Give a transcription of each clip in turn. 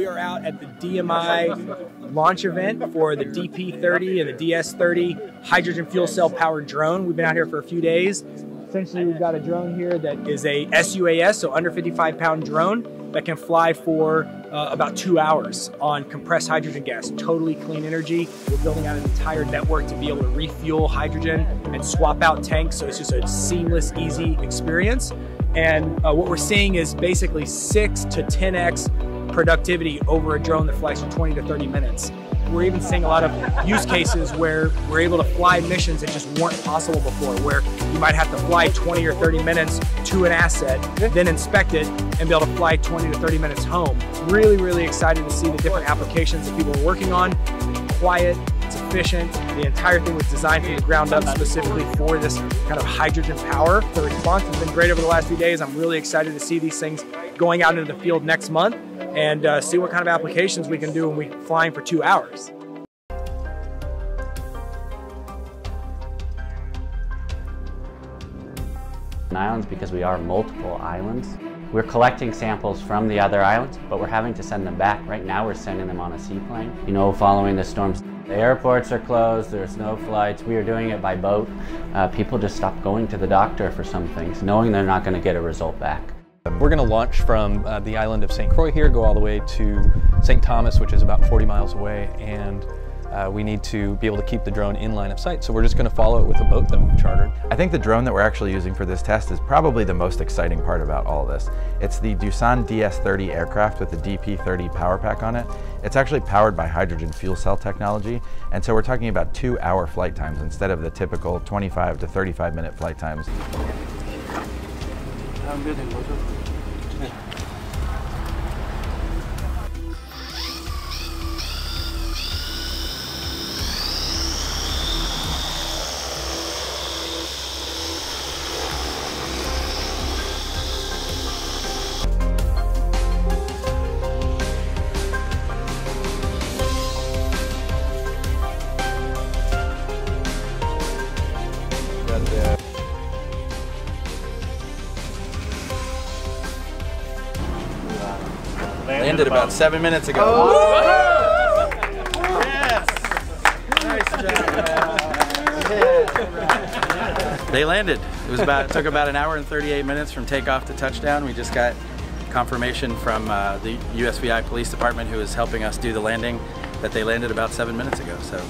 We are out at the DMI launch event for the DP30 and the DS30 hydrogen fuel cell powered drone. We've been out here for a few days. Essentially, we've got a drone here that is a SUAS, so under 55 pound drone that can fly for uh, about two hours on compressed hydrogen gas, totally clean energy. We're building out an entire network to be able to refuel hydrogen and swap out tanks, so it's just a seamless, easy experience. And uh, what we're seeing is basically six to 10x productivity over a drone that flies for 20 to 30 minutes. We're even seeing a lot of use cases where we're able to fly missions that just weren't possible before, where you might have to fly 20 or 30 minutes to an asset, then inspect it, and be able to fly 20 to 30 minutes home. Really, really excited to see the different applications that people are working on. It's quiet, it's efficient. The entire thing was designed from the ground up specifically for this kind of hydrogen power. The response has been great over the last few days. I'm really excited to see these things going out into the field next month and uh, see what kind of applications we can do when we're flying for two hours. Islands because we are multiple islands. We're collecting samples from the other islands, but we're having to send them back. Right now we're sending them on a seaplane. You know, following the storms, the airports are closed, there's no flights. We are doing it by boat. Uh, people just stop going to the doctor for some things, knowing they're not going to get a result back. We're going to launch from uh, the island of St. Croix here, go all the way to St. Thomas, which is about 40 miles away, and uh, we need to be able to keep the drone in line of sight. So we're just going to follow it with a boat that we've chartered. I think the drone that we're actually using for this test is probably the most exciting part about all this. It's the Doosan DS-30 aircraft with the DP-30 power pack on it. It's actually powered by hydrogen fuel cell technology, and so we're talking about two hour flight times instead of the typical 25 to 35 minute flight times. 하는 게 된 거죠. 네. Landed about seven minutes ago. Oh. Yes. Nice job. They landed. It was about it took about an hour and 38 minutes from takeoff to touchdown. We just got confirmation from uh, the USVI Police Department, who is helping us do the landing, that they landed about seven minutes ago. So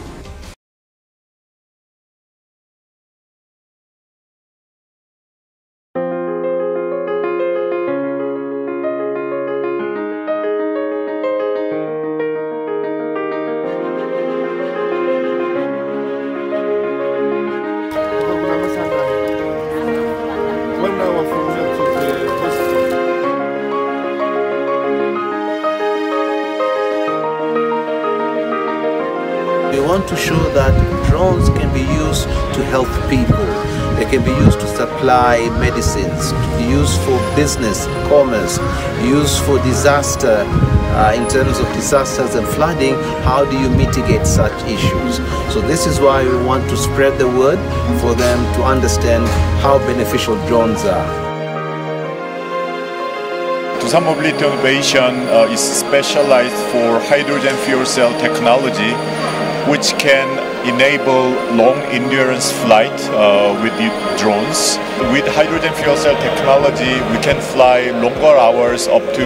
to show that drones can be used to help people. They can be used to supply medicines, used for business, commerce, used for disaster. Uh, in terms of disasters and flooding, how do you mitigate such issues? So this is why we want to spread the word for them to understand how beneficial drones are. Doosan Mobility Innovation uh, is specialized for hydrogen fuel cell technology, which can enable long endurance flight uh, with the drones. With hydrogen fuel cell technology, we can fly longer hours up to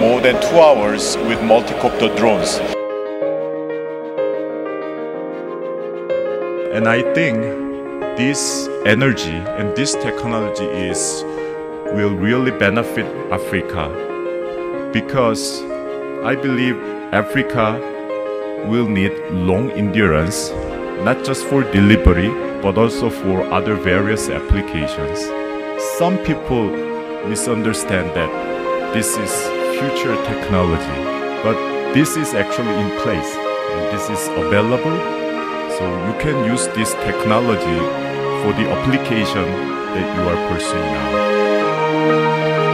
more than two hours with multi-copter drones. And I think this energy and this technology is will really benefit Africa because I believe Africa will need long endurance not just for delivery but also for other various applications. Some people misunderstand that this is future technology, but this is actually in place and this is available. So you can use this technology for the application that you are pursuing now.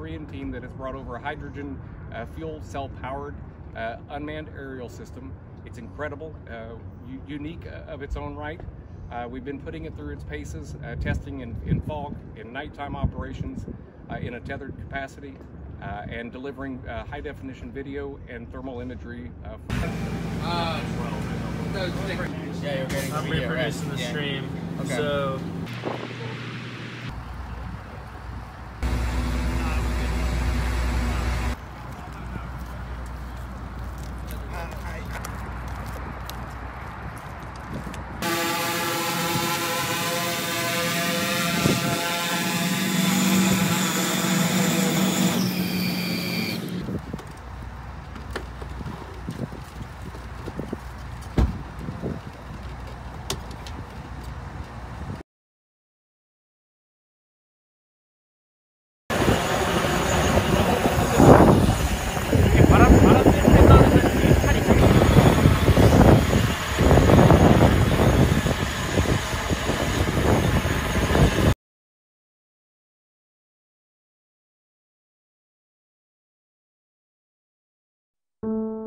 Korean team that has brought over a hydrogen uh, fuel cell powered uh, unmanned aerial system. It's incredible, uh, unique uh, of its own right. Uh, we've been putting it through its paces, uh, testing in, in fog, in nighttime operations, in a tethered capacity, and delivering high definition video and thermal imagery. Uh, yeah, you're getting I'm reproducing the yeah. stream. Okay. So. you.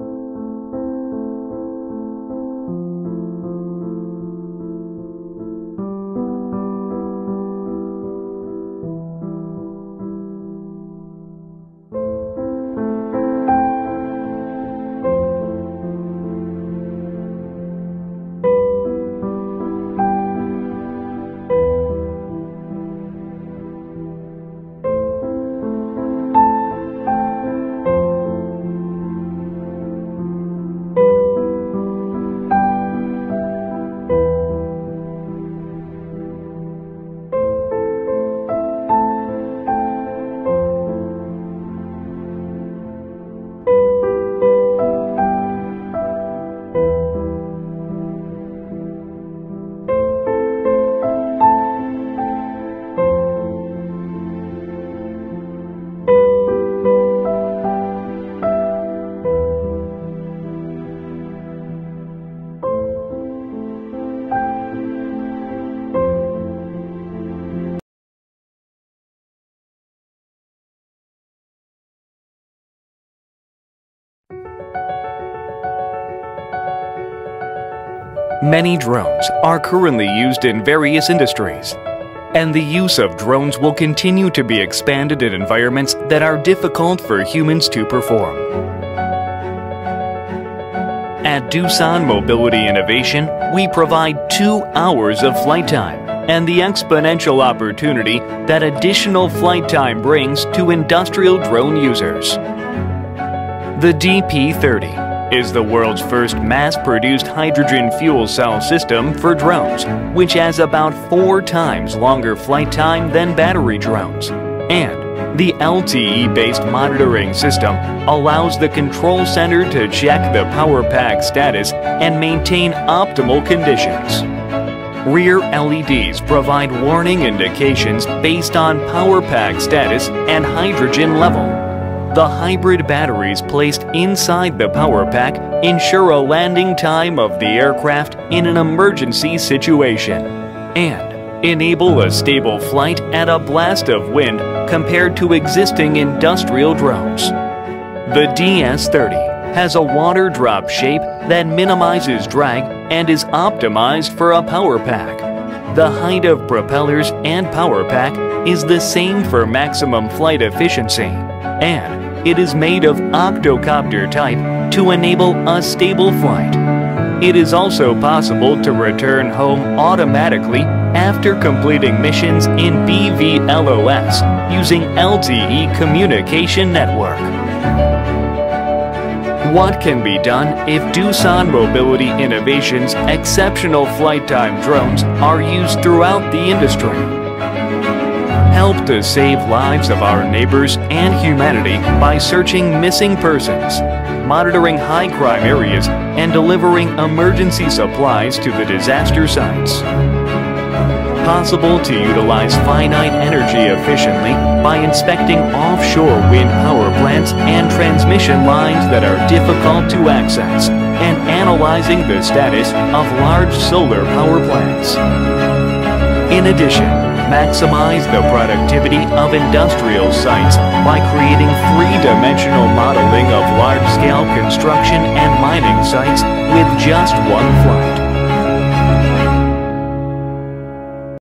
Many drones are currently used in various industries, and the use of drones will continue to be expanded in environments that are difficult for humans to perform. At Doosan Mobility Innovation, we provide two hours of flight time and the exponential opportunity that additional flight time brings to industrial drone users. The DP-30 is the world's first mass-produced hydrogen fuel cell system for drones, which has about four times longer flight time than battery drones. And the LTE-based monitoring system allows the control center to check the power pack status and maintain optimal conditions. Rear LEDs provide warning indications based on power pack status and hydrogen level. The hybrid batteries placed inside the power pack ensure a landing time of the aircraft in an emergency situation and enable a stable flight at a blast of wind compared to existing industrial drones. The DS-30 has a water drop shape that minimizes drag and is optimized for a power pack. The height of propellers and power pack is the same for maximum flight efficiency and it is made of octocopter type to enable a stable flight. It is also possible to return home automatically after completing missions in BVLOS using LTE communication network. What can be done if Doosan Mobility Innovations exceptional flight time drones are used throughout the industry? Help to save lives of our neighbors and humanity by searching missing persons, monitoring high crime areas, and delivering emergency supplies to the disaster sites. Possible to utilize finite energy efficiently by inspecting offshore wind power plants and transmission lines that are difficult to access, and analyzing the status of large solar power plants. In addition, Maximize the productivity of industrial sites by creating three-dimensional modeling of large-scale construction and mining sites with just one flight.